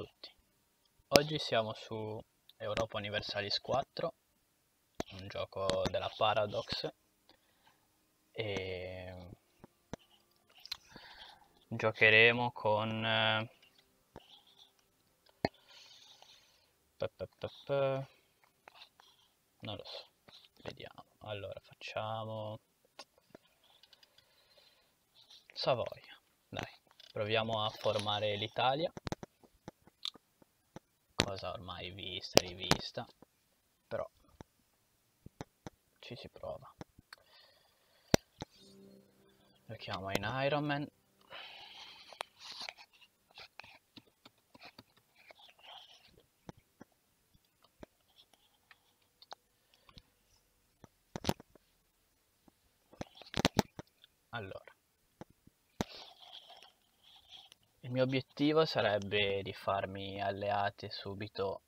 tutti, oggi siamo su Europa Universalis 4, un gioco della Paradox e giocheremo con eh, non lo so, vediamo, allora facciamo Savoia, dai, proviamo a formare l'Italia cosa ormai vista, rivista, però ci si prova. Giochiamo in Iron Man. Allora. Il mio obiettivo sarebbe di farmi alleati subito.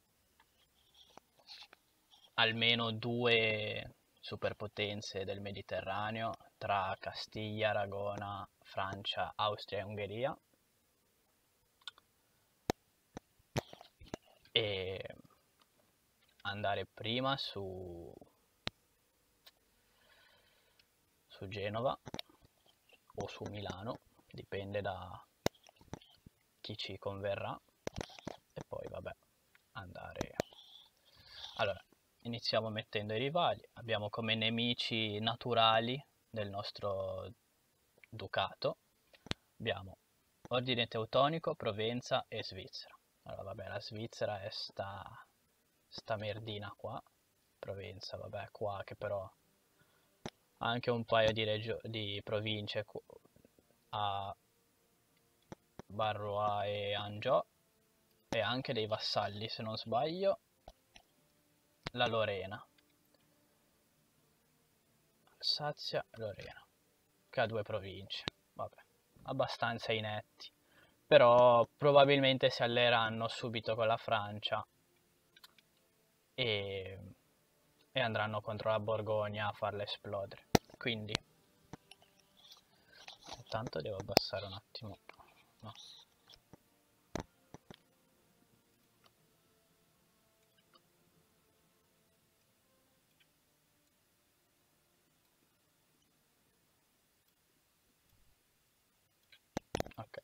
Almeno due superpotenze del Mediterraneo tra Castiglia, Aragona, Francia, Austria e Ungheria. E andare prima su, su Genova o su Milano, dipende da chi ci converrà. E poi vabbè andare. Allora iniziamo mettendo i rivali. Abbiamo come nemici naturali del nostro ducato. Abbiamo ordine teutonico provenza e svizzera. Allora vabbè la svizzera è sta sta merdina qua. Provenza vabbè qua che però ha anche un paio di, di province a Barrois e Angiò e anche dei vassalli se non sbaglio. La Lorena. Alsazia Lorena. Che ha due province. Vabbè abbastanza inetti. Però probabilmente si alleeranno subito con la Francia. E, e andranno contro la Borgogna a farla esplodere. Quindi intanto devo abbassare un attimo no. ok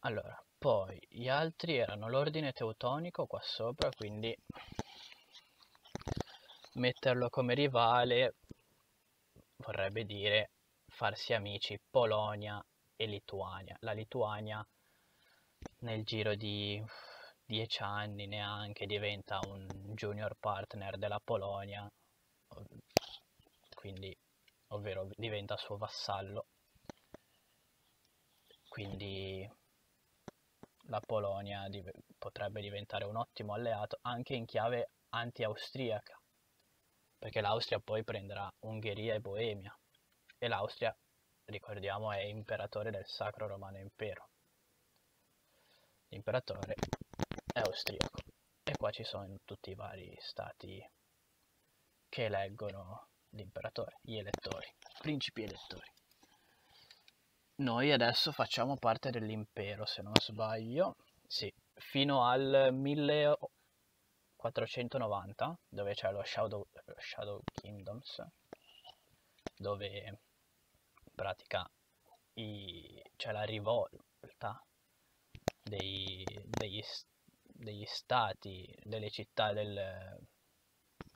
allora poi gli altri erano l'ordine teutonico qua sopra quindi metterlo come rivale vorrebbe dire farsi amici Polonia e Lituania. La Lituania nel giro di dieci anni neanche diventa un junior partner della Polonia, quindi ovvero diventa suo vassallo. Quindi la Polonia div potrebbe diventare un ottimo alleato anche in chiave anti-austriaca, perché l'Austria poi prenderà Ungheria e Boemia e l'Austria ricordiamo, è imperatore del Sacro Romano Impero. L'imperatore è austriaco. E qua ci sono tutti i vari stati che eleggono l'imperatore, gli elettori, principi elettori. Noi adesso facciamo parte dell'impero, se non sbaglio, sì, fino al 1490, dove c'è lo Shadow, Shadow Kingdoms, dove pratica c'è la rivolta dei, degli, degli, stati, delle città del,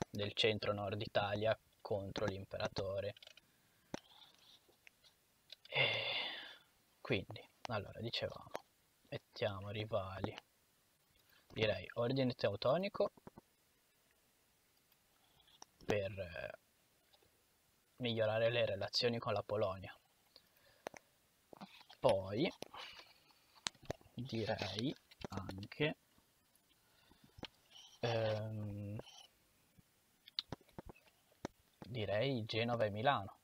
del centro nord Italia contro l'imperatore. E quindi, allora, dicevamo, mettiamo rivali, direi ordine teutonico per migliorare le relazioni con la Polonia. Poi direi anche ehm, direi Genova e Milano.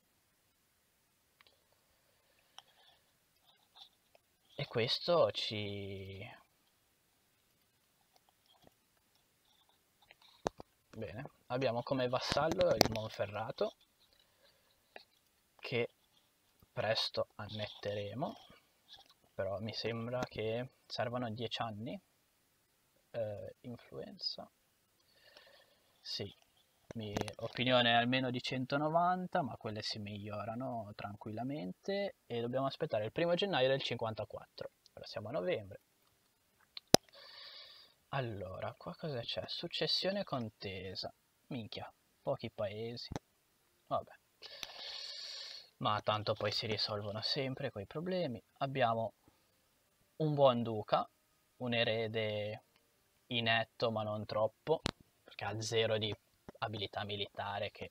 E questo ci Bene, abbiamo come vassallo il però mi sembra che servano 10 anni. Eh, influenza. Sì, mi, opinione almeno di 190, ma quelle si migliorano tranquillamente e dobbiamo aspettare il primo gennaio del 54. Ora siamo a novembre. Allora, qua cosa c'è? Successione contesa. Minchia, pochi paesi. Vabbè. Ma tanto poi si risolvono sempre quei problemi. Abbiamo un buon duca, un erede inetto ma non troppo, perché ha zero di abilità militare che è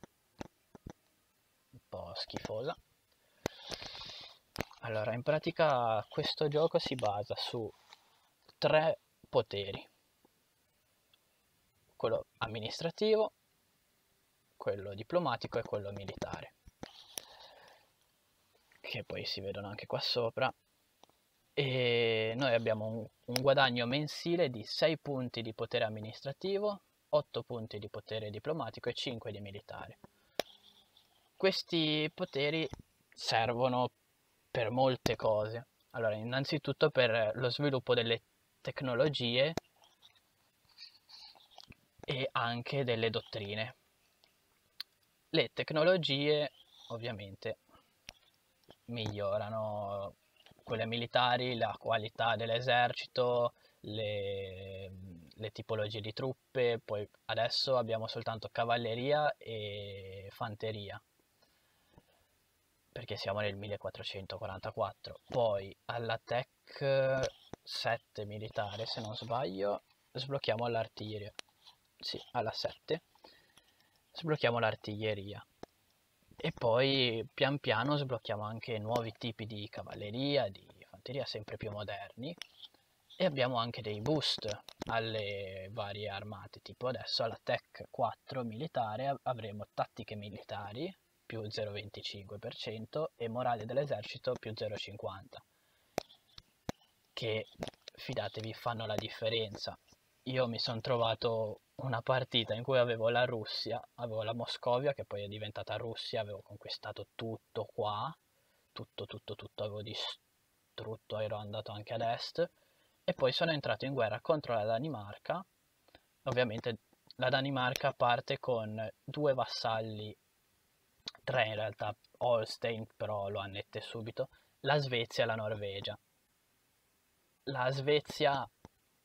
un po' schifosa. Allora, in pratica questo gioco si basa su tre poteri quello amministrativo, quello diplomatico e quello militare, che poi si vedono anche qua sopra. E noi abbiamo un, un guadagno mensile di 6 punti di potere amministrativo, 8 punti di potere diplomatico e 5 di militare. Questi poteri servono per molte cose. Allora, innanzitutto per lo sviluppo delle tecnologie e anche delle dottrine. Le tecnologie ovviamente migliorano quelle militari, la qualità dell'esercito, le, le, tipologie di truppe, poi adesso abbiamo soltanto cavalleria e fanteria, perché siamo nel 1444. Poi alla Tech 7 militare, se non sbaglio, sblocchiamo l'artiglieria. Sì, alla 7 sblocchiamo l'artiglieria e poi pian piano sblocchiamo anche nuovi tipi di cavalleria, di fanteria sempre più moderni. E abbiamo anche dei boost alle varie armate, tipo adesso alla Tech 4 militare avremo tattiche militari più 0,25% e morale dell'esercito più 0,50% che fidatevi fanno la differenza. Io mi sono trovato una partita in cui avevo la Russia, avevo la Moscovia che poi è diventata Russia, avevo conquistato tutto qua, tutto, tutto, tutto, avevo distrutto, ero andato anche ad est e poi sono entrato in guerra contro la Danimarca. Ovviamente la Danimarca parte con due vassalli, tre in realtà, Holstein però lo annette subito, la Svezia e la Norvegia. La Svezia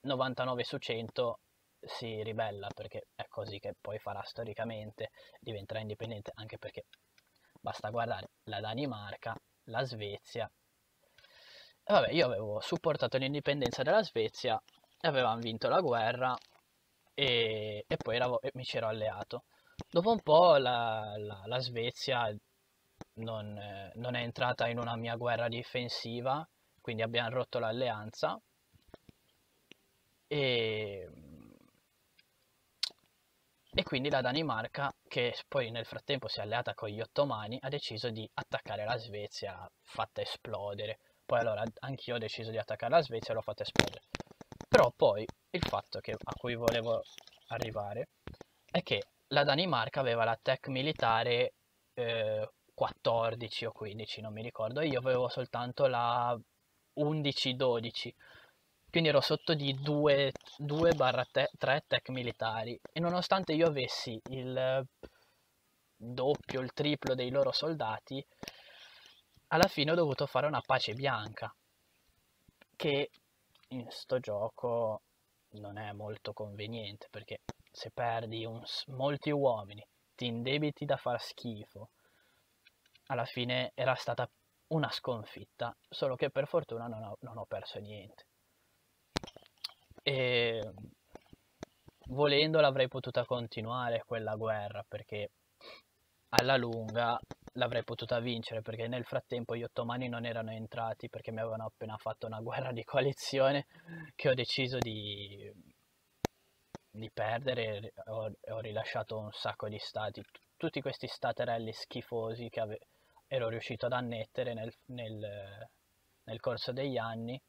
99 su 100 si ribella perché è così che poi farà storicamente, diventerà indipendente anche perché basta guardare la Danimarca, la Svezia. E vabbè, io avevo supportato l'indipendenza della Svezia e avevamo vinto la guerra e, e poi ero, mi c'ero alleato. Dopo un po' la, la, la Svezia non, eh, non è entrata in una mia guerra difensiva, quindi abbiamo rotto l'alleanza e, e quindi la Danimarca, che poi nel frattempo si è alleata con gli ottomani, ha deciso di attaccare la Svezia, fatta esplodere. Poi allora anch'io ho deciso di attaccare la Svezia e l'ho fatta esplodere. Però poi il fatto che, a cui volevo arrivare è che la Danimarca aveva la tech militare eh, 14 o 15, non mi ricordo, io avevo soltanto la 11-12 quindi ero sotto di 2-3 tech militari. E nonostante io avessi il doppio, il triplo dei loro soldati, alla fine ho dovuto fare una pace bianca che in sto gioco non è molto conveniente perché se perdi un, molti uomini, ti indebiti da far schifo, alla fine era stata una sconfitta, solo che per fortuna non ho, non ho perso niente e volendo l'avrei potuta continuare quella guerra perché alla lunga l'avrei potuta vincere perché nel frattempo gli ottomani non erano entrati perché mi avevano appena fatto una guerra di coalizione che ho deciso di, di perdere ho, ho, rilasciato un sacco di stati tutti questi staterelli schifosi che ave, ero riuscito ad annettere nel, nel, nel corso degli anni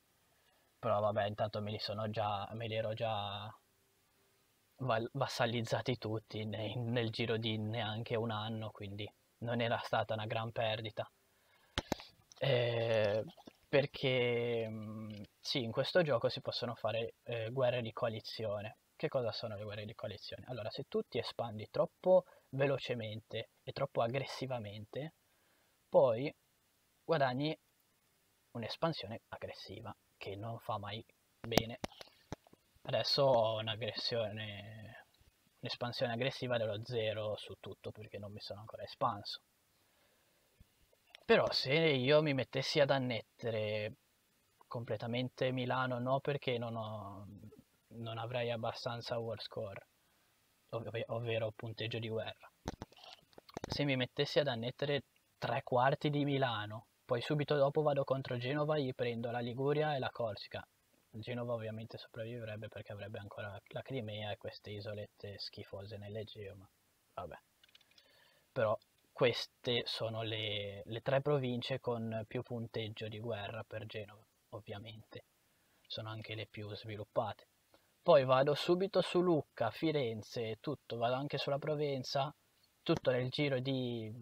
però vabbè, intanto me li sono già, me li ero già vassalizzati tutti nel, nel giro di neanche un anno, quindi non era stata una gran perdita. E perché mm, sì, in questo gioco si possono fare eh, guerre di coalizione. Che cosa sono le guerre di coalizione? Allora, se tu ti espandi troppo velocemente e troppo aggressivamente, poi guadagni un'espansione aggressiva che non fa mai bene. Adesso ho un'aggressione, un'espansione aggressiva dello 0 su tutto perché non mi sono ancora espanso. Però se io mi mettessi ad annettere completamente Milano, no perché non, ho, non avrei abbastanza war score, ov- ovvero punteggio di guerra. Se mi mettessi ad annettere tre quarti di Milano, poi subito dopo vado contro Genova, gli prendo la Liguria e la Corsica. Genova ovviamente sopravvivrebbe perché avrebbe ancora la Crimea e queste isolette schifose nell'Egeo, ma vabbè. Però queste sono le, le tre province con più punteggio di guerra per Genova, ovviamente. Sono anche le più sviluppate. Poi vado subito su Lucca, Firenze, tutto, vado anche sulla Provenza, tutto nel giro di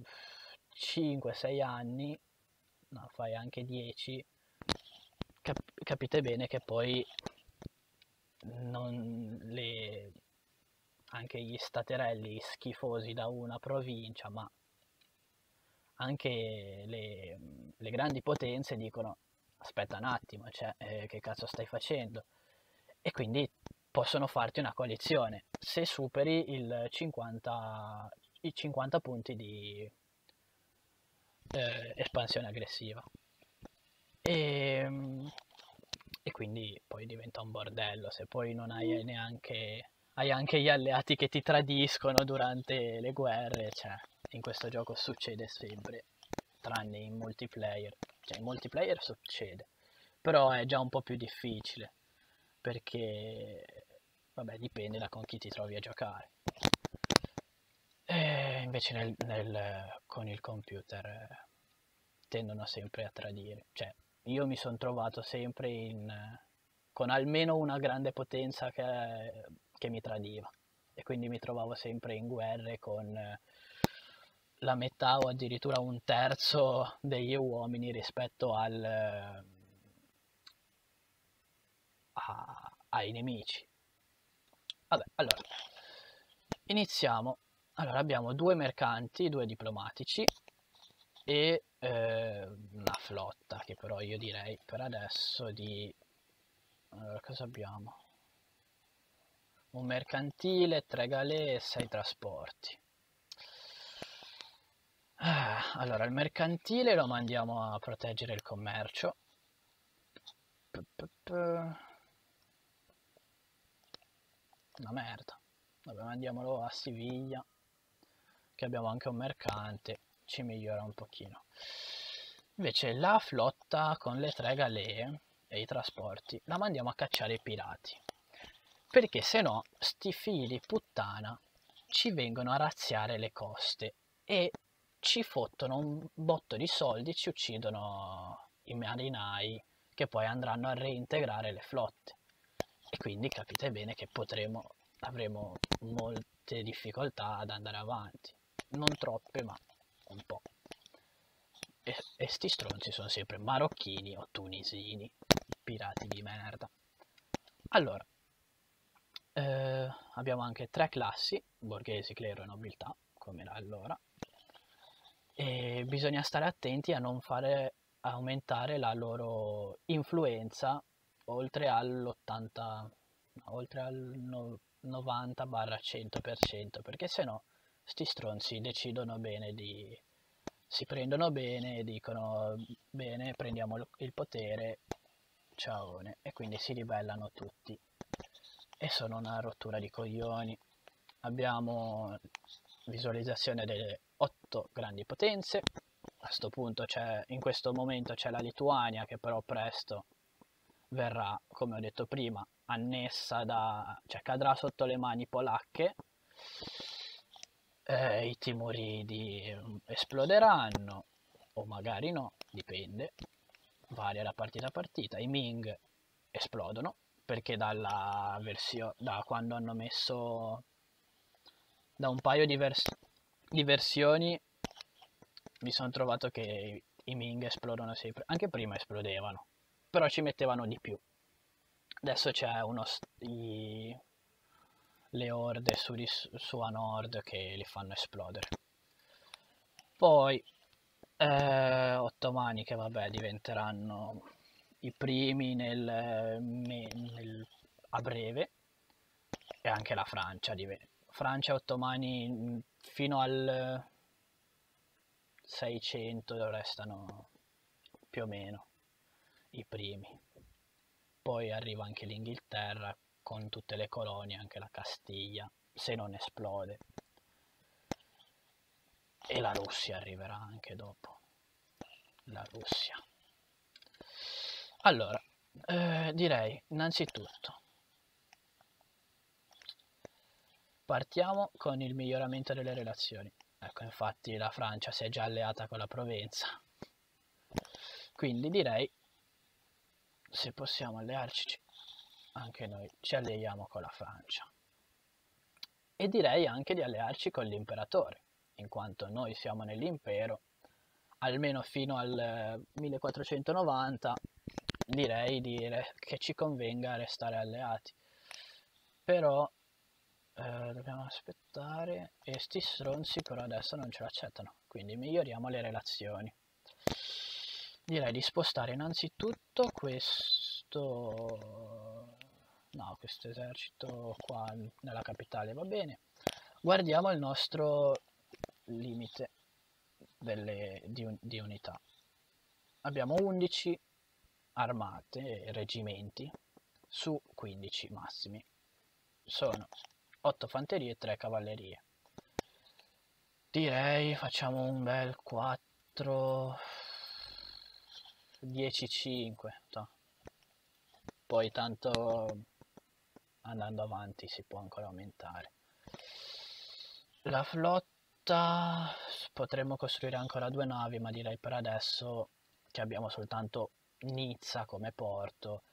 5-6 anni, no, fai anche 10, cap- capite bene che poi le, anche gli staterelli schifosi da una provincia, ma anche le, le grandi potenze dicono aspetta un attimo, cioè, eh, che cazzo stai facendo? E quindi possono farti una coalizione se superi il 50, i 50 punti di eh, espansione aggressiva. E, e quindi poi diventa un bordello se poi non hai neanche hai anche gli alleati che ti tradiscono durante le guerre, cioè in questo gioco succede sempre, tranne in multiplayer. Cioè in multiplayer succede, però è già un po' più difficile, perché vabbè dipende da con chi ti trovi a giocare. E invece nel, nel, con il computer eh, tendono sempre a tradire. Cioè, io mi sono trovato sempre in, con almeno una grande potenza che, che mi tradiva e quindi mi trovavo sempre in guerre con la metà o addirittura un terzo degli uomini rispetto al, a, ai nemici. Vabbè, allora, iniziamo. Allora, abbiamo due mercanti, due diplomatici e eh, una flotta, che però io direi per adesso di... Allora, cosa abbiamo? Un mercantile, tre galee e sei trasporti. Ah, allora, il mercantile lo mandiamo a proteggere il commercio. Una merda. Vabbè, mandiamolo a Siviglia, che abbiamo anche un mercante, ci migliora un pochino. Invece la flotta con le tre galee e i trasporti la mandiamo a cacciare i pirati. Perché se no, sti figli di puttana ci vengono a razziare le coste e ci fottono un botto di soldi, ci uccidono i marinai che poi andranno a reintegrare le flotte. E quindi capite bene che potremo, avremo molte difficoltà ad andare avanti. Non troppe, ma un po'. E, e sti stronzi sono sempre marocchini o tunisini, pirati di merda. Allora, eh, abbiamo anche tre classi, borghesi, clero e nobiltà, come era allora e bisogna stare attenti a non fare aumentare la loro influenza oltre all'80 oltre al 90-100% perché se no sti stronzi decidono bene di si prendono bene e dicono bene prendiamo il potere ciao e quindi si ribellano tutti e sono una rottura di coglioni abbiamo visualizzazione delle otto grandi potenze. A questo punto c'è, in questo momento c'è la Lituania che però presto verrà, come ho detto prima, annessa da, cioè cadrà sotto le mani polacche. Eh, I timuridi esploderanno, o magari no, dipende, varia da partita a partita. I Ming esplodono perché dalla versione, da quando hanno messo da un paio di, vers- di versioni mi sono trovato che i Ming esplodono sempre, anche prima esplodevano, però ci mettevano di più. Adesso c'è uno i, le orde su, su a nord che li fanno esplodere. Poi eh, ottomani che vabbè diventeranno i primi nel, nel, a breve e anche la Francia. Francia e ottomani fino al 600 restano più o meno i primi. Poi arriva anche l'Inghilterra con tutte le colonie, anche la Castiglia, se non esplode. E la Russia arriverà anche dopo. La Russia. Allora, eh, direi innanzitutto partiamo con il miglioramento delle relazioni. Ecco, infatti la Francia si è già alleata con la Provenza. Quindi direi, se possiamo allearci, anche noi ci alleiamo con la Francia. E direi anche di allearci con l'imperatore, in quanto noi siamo nell'impero, almeno fino al 1490 direi dire che ci convenga restare alleati. Però eh, dobbiamo aspettare e sti stronzi però adesso non ce l'accettano, quindi miglioriamo le relazioni. Direi di spostare innanzitutto questo... no, questo esercito qua nella capitale va bene. Guardiamo il nostro limite delle, di, di unità. Abbiamo 11 armate reggimenti su 15 massimi. Sono 8 fanterie e 3 cavallerie. Direi facciamo un bel 4 10 5. No. Poi tanto andando avanti si può ancora aumentare. La flotta potremmo costruire ancora due navi, ma direi per adesso che abbiamo soltanto Nizza come porto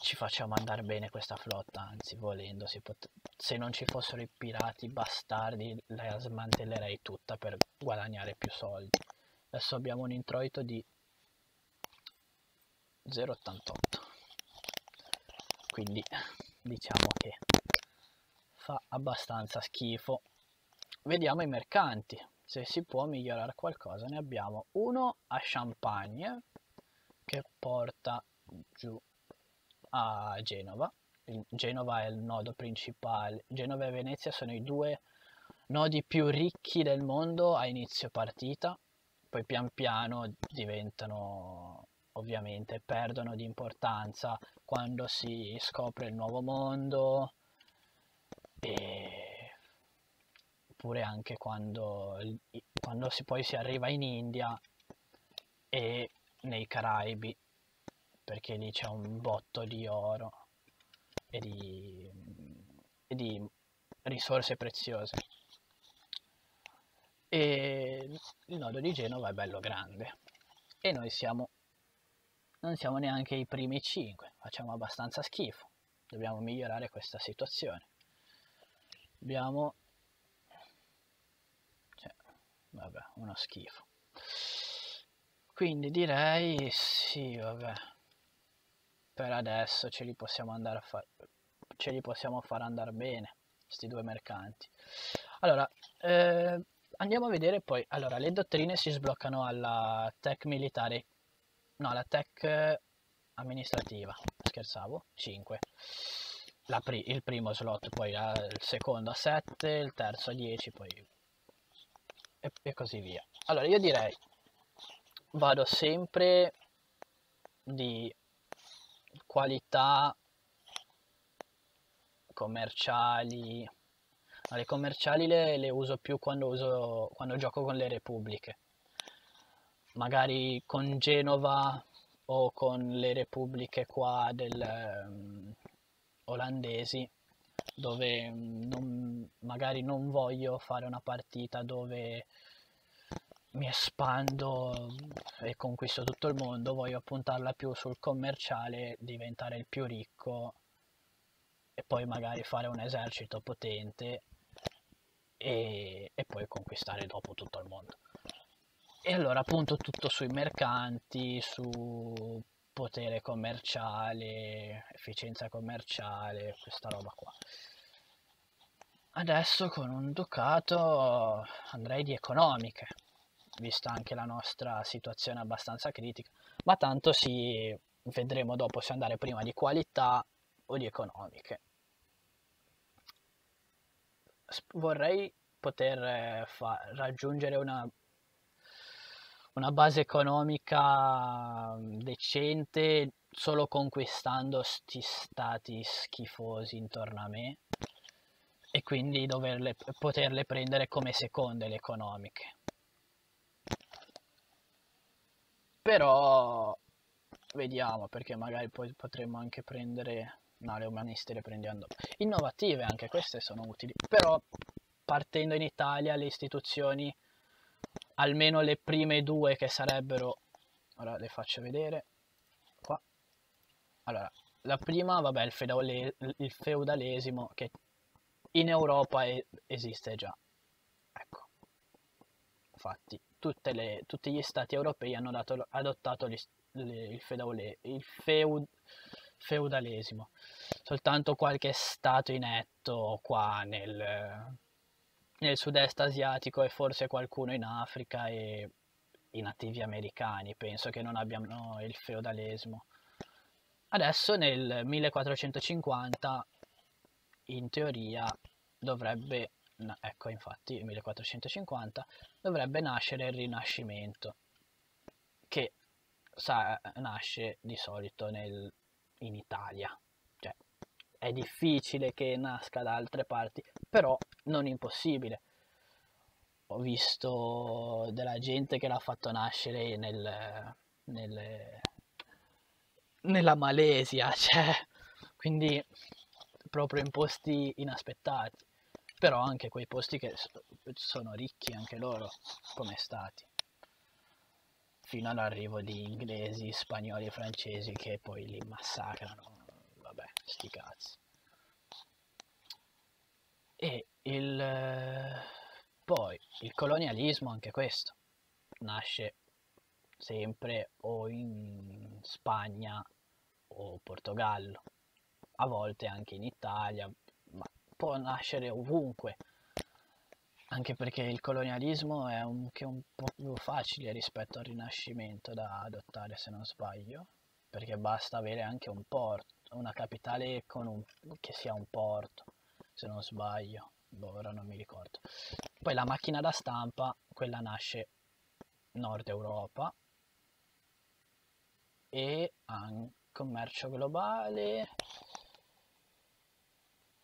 ci facciamo andare bene questa flotta, anzi volendo, se non ci fossero i pirati bastardi la smantellerei tutta per guadagnare più soldi. Adesso abbiamo un introito di 0,88, quindi diciamo che fa abbastanza schifo. Vediamo i mercanti, se si può migliorare qualcosa. Ne abbiamo uno a Champagne che porta giù a Genova. Genova è il nodo principale. Genova e Venezia sono i due nodi più ricchi del mondo a inizio partita, poi pian piano diventano ovviamente perdono di importanza quando si scopre il nuovo mondo e oppure anche quando, quando si, poi si arriva in India e nei Caraibi perché lì c'è un botto di oro e di, e di risorse preziose. E il nodo di Genova è bello grande e noi siamo non siamo neanche i primi 5, facciamo abbastanza schifo. Dobbiamo migliorare questa situazione. Abbiamo cioè, vabbè, uno schifo. Quindi direi sì, vabbè per adesso ce li possiamo andare a fare ce li possiamo far andare bene questi due mercanti allora eh, andiamo a vedere poi allora le dottrine si sbloccano alla tech militare no alla tech amministrativa scherzavo 5 pri il primo slot poi la, il secondo a 7 il terzo a 10 poi e, e così via. Allora io direi vado sempre di qualità commerciali. Le commerciali le, le uso più quando, uso, quando gioco con le repubbliche magari con Genova o con le repubbliche qua del um, olandesi dove non, magari non voglio fare una partita dove mi espando e conquisto tutto il mondo, voglio puntarla più sul commerciale, diventare il più ricco e poi magari fare un esercito potente e, e poi conquistare dopo tutto il mondo. E allora appunto tutto sui mercanti, su potere commerciale, efficienza commerciale, questa roba qua. Adesso con un ducato andrei di economiche, vista anche la nostra situazione abbastanza critica, ma tanto si vedremo dopo se andare prima di qualità o di economiche. Vorrei poter raggiungere una una base economica mm, decente solo conquistando sti stati schifosi intorno a me e quindi doverle, poterle prendere come seconde le economiche. Però vediamo perché magari poi potremmo anche prendere no le umaniste le prendiamo dopo innovative anche queste sono utili però partendo in Italia le istituzioni almeno le prime due che sarebbero ora le faccio vedere qua. Allora la prima vabbè il, feudale, il feudalesimo che in Europa è, esiste già. Ecco. Infatti le, tutti gli stati europei hanno dato, adottato gli, le, il, feudale, il feud, feudalesimo. Soltanto qualche stato inetto qua nel nel sud-est asiatico e forse qualcuno in Africa e i nativi americani, penso che non abbiano il feudalesimo. Adesso nel 1450 in teoria dovrebbe, ecco infatti 1450, dovrebbe nascere il Rinascimento, che sa, nasce di solito nel, in Italia. È difficile che nasca da altre parti, però non impossibile. Ho visto della gente che l'ha fatto nascere nel, nel, nella Malesia, cioè, quindi proprio in posti inaspettati. Però anche quei posti che sono ricchi anche loro come stati. Fino all'arrivo di inglesi, spagnoli e francesi che poi li massacrano. Sti cazzi. E il, poi il colonialismo, anche questo, nasce sempre o in Spagna o Portogallo, a volte anche in Italia, ma può nascere ovunque, anche perché il colonialismo è anche un po' più facile rispetto al Rinascimento da adottare, se non sbaglio, perché basta avere anche un porto, una capitale un, che sia un porto se non sbaglio, boh, ora non mi ricordo. Poi la macchina da stampa, quella nasce Nord Europa e commercio globale,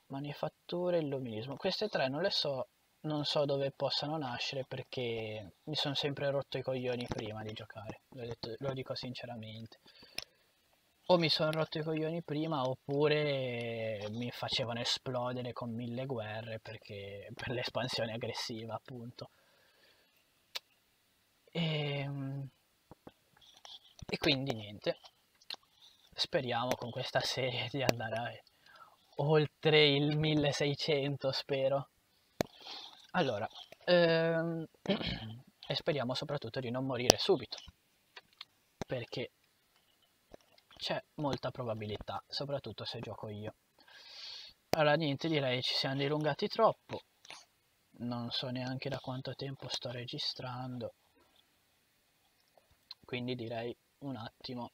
manifatture illuminismo. Queste tre non le so, non so dove possano nascere perché mi sono sempre rotto i coglioni prima di giocare, lo, detto, lo dico sinceramente o mi sono rotto i coglioni prima oppure mi facevano esplodere con mille guerre perché per l'espansione aggressiva appunto. E, ehm, e quindi niente. Speriamo con questa serie di andare oltre il 1600 spero. Allora ehm, e speriamo soprattutto di non morire subito perché c'è molta probabilità, soprattutto se gioco io. Allora niente, direi ci siamo dilungati troppo. Non so neanche da quanto tempo sto registrando. Quindi direi un attimo